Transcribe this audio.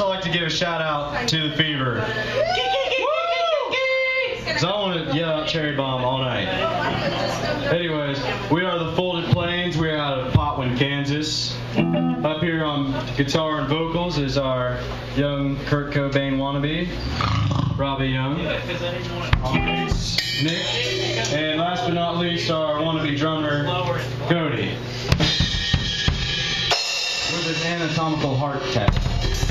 I'd like to give a shout out to the Fever. Because I want to yell out Cherry Bomb all night. Anyways, we are the Folded Plains. We're out of Potwin, Kansas. Up here on guitar and vocals is our young Kurt Cobain wannabe, Robby Young. On bass, Nick. And last but not least, our wannabe drummer, Cody. With an anatomical heart test.